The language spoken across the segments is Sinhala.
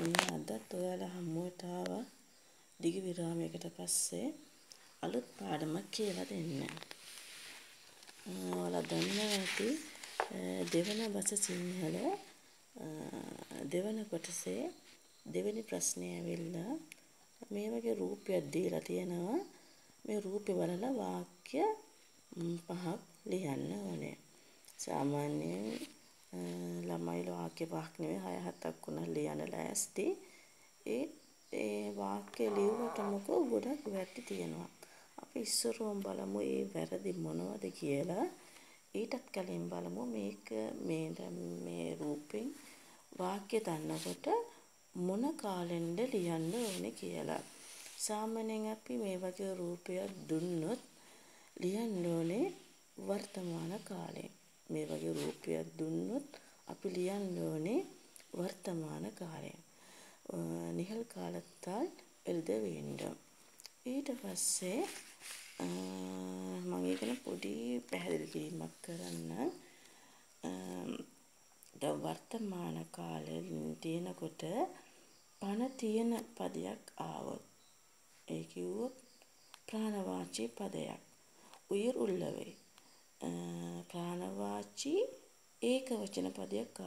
ඔන්න අදත් ඔයාලා හමුවට ආවා දිග විරාමයකට පස්සේ අලුත් පාඩමක් කියලා දෙන්න. ඔයාලා දන්නවා ඇති දෙවන බස සිංහල දෙවන කොටසේ දෙවෙනි ප්‍රශ්නය ඇවිල්ලා මේ වගේ රූපයක් දීලා තියෙනවා. මේ රූපේ බලලා වාක්‍ය පහක් ලියන්න ඕනේ. සාමාන්‍යයෙන් Eh, ළමයි වාක්‍ය පහක් නෙවෙයි හය හතක් වුණා ලියන්න ලෑස්ති. ඒ ඒ වාක්‍ය ලියුවට මොකෝ ගොඩක් වැරදි තියෙනවා. අපි ඉස්සරෝම බලමු ඒ වැරදි මොනවද කියලා. ඊටත් කලින් බලමු මේක මේ මේ රූපෙන් වාක්‍ය දන්නකොට මොන කාලෙන්ද ලියන්න ඕනේ කියලා. සාමාන්‍යයෙන් අපි මේ වගේ රූපයක් දුන්නොත් ලියන්න ඕනේ වර්තමාන කාලේ. මේ වගේ රූපයක් දුන්නොත් අපි ලියන්න ඕනේ වර්තමාන කාලය. නිහල් කාලත්තාල් එල්ද වීන්ඩම්. ඊට පස්සේ මගේ ගැන පොඩි පැහැදිලි කිරීමක් කරන්න. ද වර්තමාන කාලය තියෙනකොට පණ තියෙන පදයක් ආවොත් ඒ කිව්වොත් ප්‍රාණවාචී පදයක්. උයුරුල්ලවේ பிராணவாச்சி ஏகவச்சன පදයක්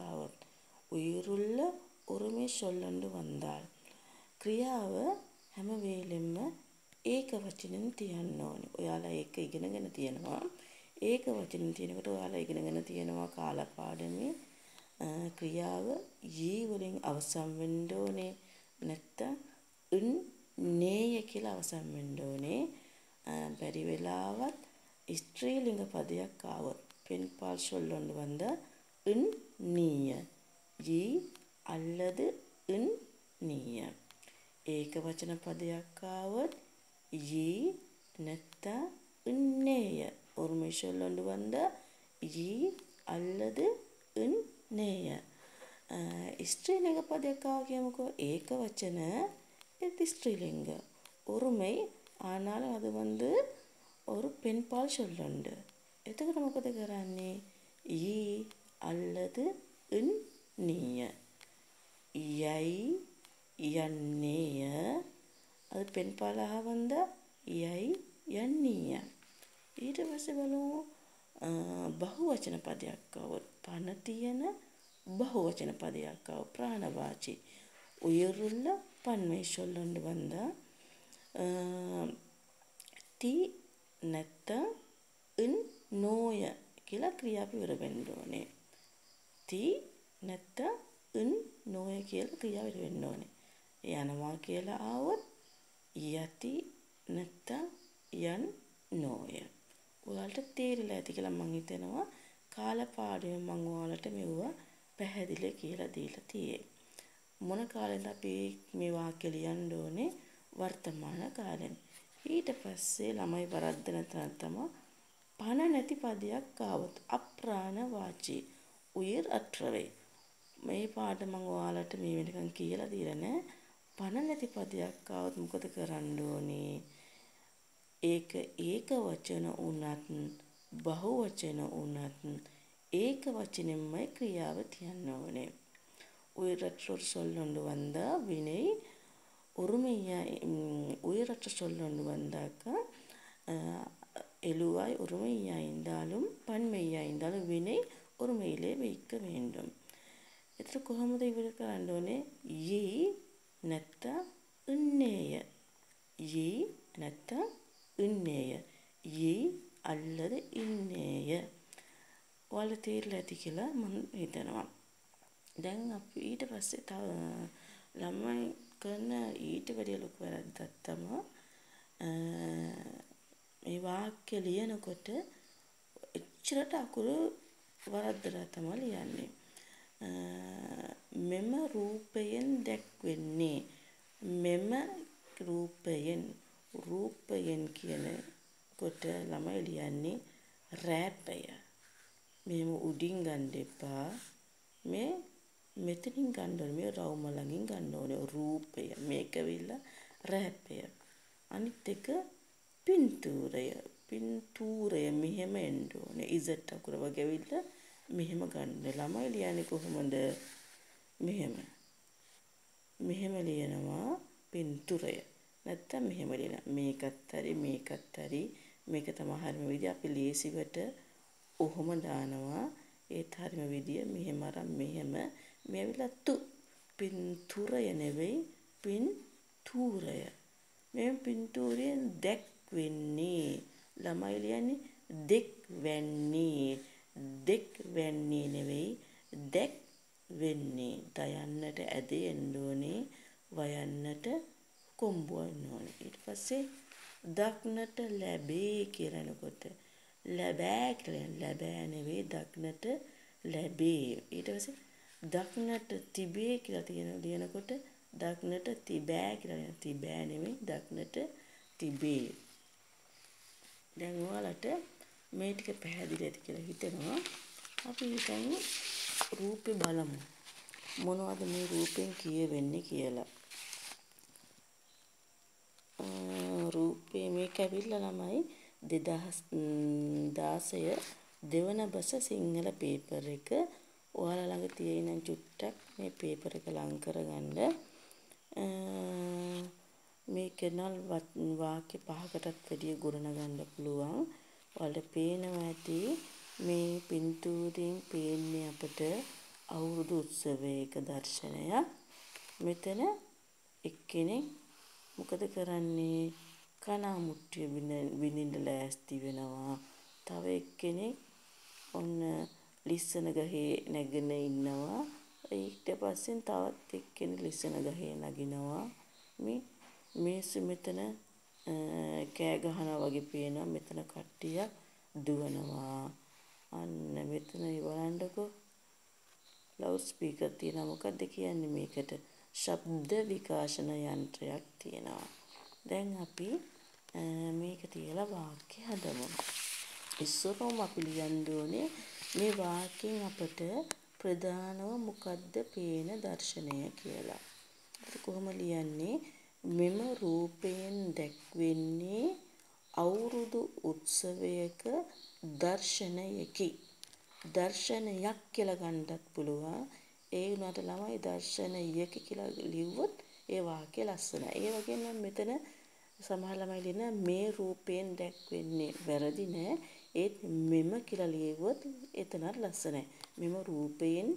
උயிருල්ල උරුමේ සොල්ලන්ඩු වන්දාල්. ක්‍රියාව හැම වේලෙම ඒක වචනෙන් තියන්න ඕනේ. ඔයාලා ඒක ඉගෙනගෙන තියෙනවා. ඒක වචනෙන් තියෙනකොට ඔයාලා ඉගෙනගෙන තියෙනවා කාලපාඩමේ ක්‍රියාව යී වලින් අවසන් වෙන්න ඕනේ. නැත්තම් උන් නේය කියලා අවසන් වෙන්න ඕනේ. බැරි වෙලාවත් ස්ත්‍රීලිංග පදයක් ආවොත් பெண்பால் சொல்லொன்று வந்தால் இன் நீய ඊ අල්ලද ඉන් නීය ඒක වචන පදයක් ආවොත් ඊ නැත්තා ඉන්නේය ஒருமை சொல்லொண்டு வந்தால் ஈ அல்லது இன் நேய ස්ත්‍රීලිංග පදයක් ආව කියමුකෝ ඒක වචන இது ஸ்ரீலிங்க ஒருமை ஆனாலும் அது வந்து ඔවුරු පෙන්පල් ශොල්ලොන්ඩ. එතකට මොකද කරන්නේ? ඊ අල්ලද ඉන් නීය. යයි යන්නේය. අද පෙන්පාලහාවන්ද යයි යන්නේය. ඊට පස බලමු බහු වචන පදයක් අවොත් පණ තියෙන බහු වචන පදයක් අව ප්‍රාණවාචි. උයුරුල්ල පන්මේ ශොල්ලොන්ඩ වන්දා. තී නැත්ත ඉන් නෝය කියලා ක්‍රියාව ඉවර වෙන්න ඕනේ. ති නැත්ත ඉන් නෝය කියලා ක්‍රියාව ඉවර වෙන්න ඕනේ. යනවා කියලා ආවොත් යති නැත්ත යන් නෝය. ඔයාලට තේරිලා ඇති කියලා මං හිතනවා කාලපාඩුවේ මං ඔයාලට මෙවුවා පැහැදිලි කියලා දීලා තියෙයි. මොන කාලෙන්ද අපි මේ වාක්‍ය ලියන්න ඕනේ වර්තමාන කාලෙන්. ඊට පස්සේ ළමයි වරද්දන තැන තමයි පණ නැති පදයක් ආවොත් අප්‍රාණ වාචී උයර් අත්‍රවේ මේ පාඩ මම ඔයාලට මේ වෙනකන් කියලා දීලා නැහැ පණ නැති පදයක් ආවොත් මොකද කරන්න ඕනේ? ඒක ඒක වචන වුණත් බහු වචන වුණත් ඒක වචනෙමයි ක්‍රියාව තියන්න ඕනේ. උයර් අත්‍රොල් සොල්ලොඬ වන්දා විනේ ஒருமையா உயிரற்ற சொல்லொண்டு வந்தாக்கா எழுவாய் ஒருமையாய்ந்தாலும் பன்மையாய்ந்தாலும் வினை ஒருமையிலே வைக்க வேண்டும் එතර කොහොමද ඉවර කරන්න ඕනේ යේ නැත්තා ඉන්නේය යේ නැත්තා ඉන්නේය යේ අල්ලද ඉන්නේය ඔයාලා තේරලා ඇති කියලා මම හිතනවා දැන් අපි ඊට පස්සේ තව ළමයි කරන ඊට වැඩිය ලොකු වැරද්දක් තමයි මේ වාක්‍ය ලියනකොට එච්චරට අකුරු වරද්දලා තමයි ලියන්නේ. මෙම රූපයෙන් දැක්වෙන්නේ මෙම රූපයෙන් රූපයෙන් කියන කොට ළමයි ලියන්නේ රෑපය. මෙහෙම උඩින් ගන්න එපා. මේ මෙතනින් ගන්න ඕනේ. මේ රවුම ළඟින් ගන්න ඕනේ. රූපය. මේක විල්ලා රෑපය. අනිත් එක පින්තූරය. පින්තූරය මෙහෙම එන්න ඕනේ. ඉසට් අකුර වගේ ඇවිල්ලා මෙහෙම ගන්න. ළමයි ලියන්නේ කොහොමද? මෙහෙම. මෙහෙම ලියනවා පින්තුරය. නැත්තම් මෙහෙම ලියන මේකත් හරි මේකත් හරි. මේක තමයි හරිම විදිය. අපි ලේසිවට ඔහොම දානවා. ඒත් හරිම විදිය. මෙහෙම අරන් මෙහෙම මේ ඇවිල්ලා තු පින්තුරය නෙවෙයි පින්තූරය මේ පින්තූරයෙන් දැක්වෙන්නේ ළමයි ලියන්නේ දෙක් වැන්නේ දෙක් වැන්නේ නෙවෙයි දැක් වෙන්නේ දයන්නට ඇදේ එන්න ඕනේ වයන්නට කොම්බුවන්න ඕනේ ඊට පස්සේ දක්නට ලැබේ කියලානකොට ලැබෑ කියලා. ලැබෑ නෙවෙයි දක්නට ලැබේ. ඊට පස්සේ දක්නට තිබේ කියලා තියෙන ලියනකොට දක්නට තිබෑ කියලා ලියන තිබෑ නෙවෙයි දක්නට තිබේ. දැන් ඔයාලට මේ ටික පැහැදිලි ඇති කියලා හිතෙනවා. අපි හිතමු රූපේ බලමු. මොනවද මේ රූපෙන් කියවෙන්නේ කියලා. රූපේ මේක ඇවිල්ලා ළමයි 2016 දෙවන බස සිංහල පේපර් එක ඔයාලා ළඟ තියෙන චුට්ටක් මේ පේපර් එක ලං කරගන්න. මේක නම් වාක්‍ය පහකටත් වැඩිය ගොඩනගන්න පුළුවන්. ඔයාලට පේනවා ඇති මේ පින්තූරයෙන් පේන්නේ අපට අවුරුදු උත්සවයක දර්ශනයක්. මෙතන එක්කෙනෙක් මොකද කරන්නේ? කනා මුට්ටිය විඳින්න ලෑස්ති වෙනවා. තව එක්කෙනෙක් ඔන්න ලිස්සන ගහේ නැගෙන ඉන්නවා. ඊට පස්සෙන් තවත් එක්කෙනෙක් ලිස්සන ගහේ නගිනවා. මේ මිනිස්සු මෙතන කෑ ගහනවා වගේ පේනවා. මෙතන කට්ටියක් දුවනවා. අන්න මෙතන බලන්නකෝ. ලවුඩ් ස්පීකර් තියෙනවා. මොකද්ද කියන්නේ මේකට? ශබ්ද විකාශන යන්ත්‍රයක් තියෙනවා. දැන් අපි මේක තියලා වාක්‍ය හදමු. ඉස්සරවම අපි ලියන්න ඕනේ මේ වාක්‍යයෙන් අපට ප්‍රධානව මොකද්ද පේන දර්ශනය කියලා. කොහොම ලියන්නේ මෙම රූපයෙන් දැක්වෙන්නේ අවුරුදු උත්සවයක දර්ශනයකි. දර්ශනයක් කියලා ගන්නත් පුළුවන්. ඒ වුණාට ළමයි දර්ශනයක කියලා ලිව්වොත් ඒ වාක්‍ය ලස්සනයි. ඒ වගේම මෙතන සමහර ළමයි ලියන මේ රූපයෙන් දැක්වෙන්නේ වැරදි නෑ. ඒත් මෙම කියලා ලියුවොත් එතනත් ලස්සනයි. මෙම රූපයෙන්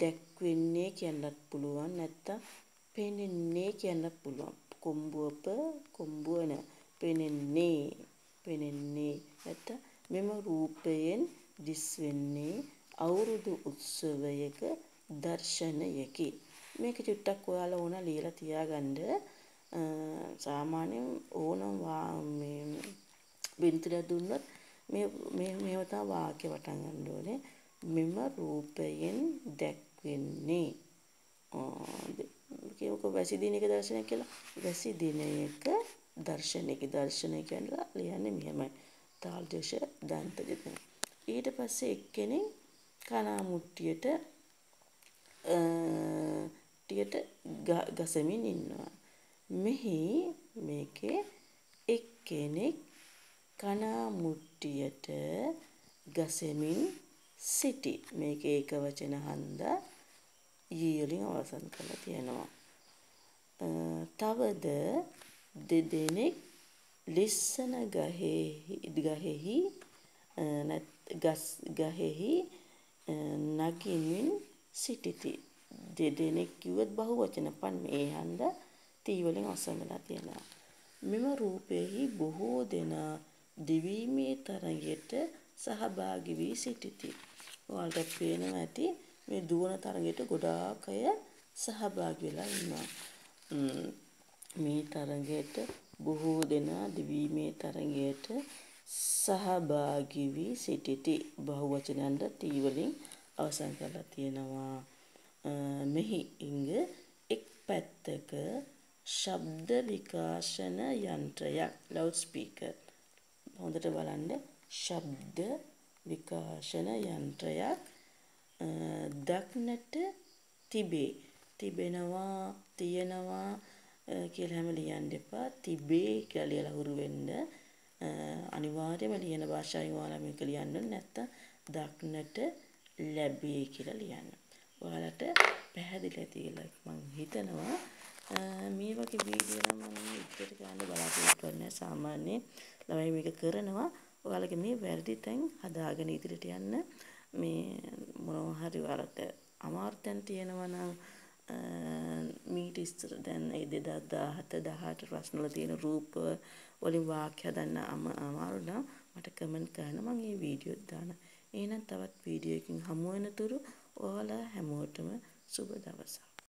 දැක්වෙන්නේ කියන්නත් පුළුවන් නැත්තම් පෙනෙන්නේ කියන්නත් පුළුවන්. කොම්බුවප කොම්බුවන පෙනෙන්නේ පෙනෙන්නේ නැත්තම් මෙම රූපයෙන් දිස්වෙන්නේ අවුරුදු උත්සවයක දර්ශනයකි. මේක චුට්ටක් ඔයාලා ඕන ලියලා තියාගන්න සාමාන්‍යයෙන් ඕනම් මේ බින්තිරයක් දුන්නොත් මේ මේ මේව තමයි වාක්‍ය පටන් ගන්න ඕනේ. මෙම රූපයෙන් දැක්වෙන්නේ කියමුකෝ වැසි දිනයක දර්ශනය කියලා. වැසි දිනයක දර්ශනයක දර්ශනය කියලා ලියන්නේ මෙහෙමයි. තාල්දේශ දන්තජ ඊට පස්සේ එක්කෙනෙක් කනා මුට්ටියට ටියට ගසමින් ඉන්නවා. මෙහි මේකේ එක්කෙනෙක් කනා මුට්ටියට ගසමින් සිටි. මේක ඒක වචන හන්දා ඊ වලින් අවසන් කරලා තියෙනවා. තවද දෙදෙනෙක් ලිස්සන ගහෙහි ගහෙහි ගස් ගහෙහි නගිමින් සිටිති. දෙදෙනෙක් කිව්වොත් බහුවචන පන් මේ හන්දා තී වලින් අවසන් වෙලා තියෙනවා. මෙම රූපයෙහි බොහෝ දෙනා දිවීමේ තරගයට සහභාගී වී සිටිති. ඔයාලට පේනවා ඇති මේ දුවන තරගයට ගොඩාක් අය සහභාගී වෙලා ඉන්නවා. මේ තරගයට බොහෝ දෙනා දිවීමේ තරගයට සහභාගී වී සිටිති. බහුවචනයන්ට තී වලින් අවසන් කරලා තියෙනවා. මෙහි ඉංග එක් පැත්තක ශබ්ද විකාශන යන්ත්‍රයක් ලවුඩ් ස්පීකර් හොඳට බලන්න ශබ්ද විකාශන යන්ත්‍රයක් දක්නට තිබේ. තිබෙනවා තියෙනවා කියලා හැම ලියන්න එපා. තිබේ කියලා ලියලා හුරු වෙන්න. අනිවාර්යයෙන්ම ලියන භාෂාවෙන් ඔයාලා මේක ලියන්න නැත්තම් දක්නට ලැබේ කියලා ලියන්න. ඔයාලට පැහැදිලි ඇති කියලා මම හිතනවා. මේ වගේ වීඩියෝ නම් මම ඉදිරියට ගන්න බලාපොරොත්තු වෙන්නේ සාමාන්‍යයෙන් ළමයි මේක කරනවා ඔයාලගේ මේ වැරදි තැන් හදාගෙන ඉදිරියට යන්න මේ මොනවා හරි වරට අමාරු තැන් තියෙනවා නම් මීට ඉස්සර දැන් ඒ 2017 18 ප්‍රශ්න වල තියෙන රූප වලින් වාක්‍ය හදන්න අමාරු නම් මට කමෙන්ට් කරන්න මම මේ වීඩියෝ දාන්න. එහෙනම් තවත් වීඩියෝ එකකින් හමු වෙනතුරු ඔයාලා හැමෝටම සුබ දවසක්.